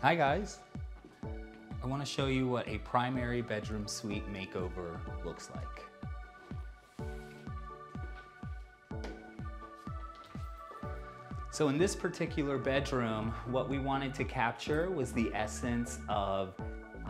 Hi guys. I want to show you what a primary bedroom suite makeover looks like. So in this particular bedroom, what we wanted to capture was the essence of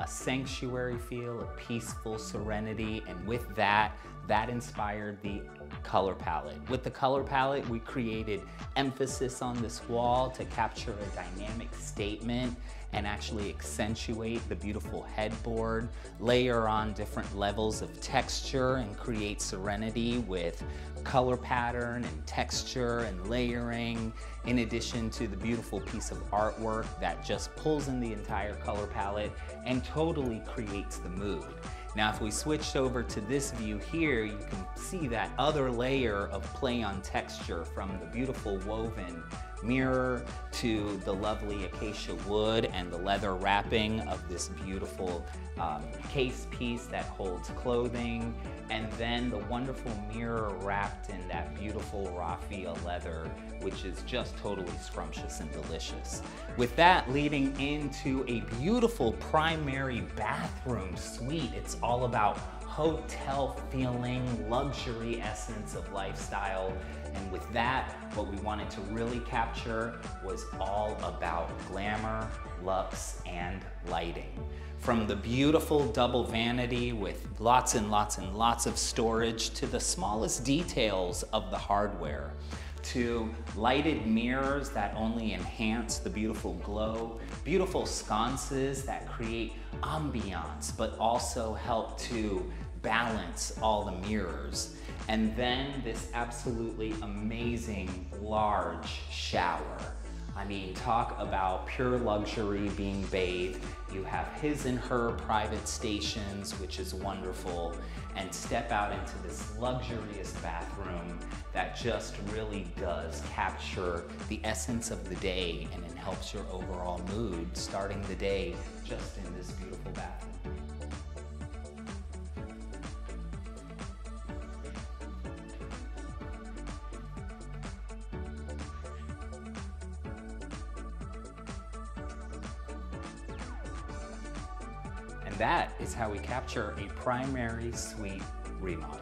a sanctuary feel, a peaceful serenity, and with that, that inspired the color palette. With the color palette, we created emphasis on this wall to capture a dynamic statement and actually accentuate the beautiful headboard, layer on different levels of texture and create serenity with color pattern and texture and layering, in addition to the beautiful piece of artwork that just pulls in the entire color palette and totally creates the mood. Now, if we switched over to this view here, you can see that other layer of play on texture from the beautiful woven mirror to the lovely acacia wood and the leather wrapping of this beautiful um, case piece that holds clothing, and then the wonderful mirror wrapped in that beautiful raffia leather, which is just totally scrumptious and delicious. With that leading into a beautiful primary bathroom suite. It's all about hotel feeling, luxury essence of lifestyle. And with that, what we wanted to really capture was all about glamour, luxe, and lighting. From the beautiful double vanity with lots and lots and lots of storage to the smallest details of the hardware to lighted mirrors that only enhance the beautiful glow, beautiful sconces that create ambiance but also help to balance all the mirrors. And then this absolutely amazing large shower. I mean, talk about pure luxury being bathed. You have his and her private stations, which is wonderful, and step out into this luxurious bathroom that just really does capture the essence of the day and it helps your overall mood starting the day just in this beautiful bathroom. That is how we capture a primary suite remodel.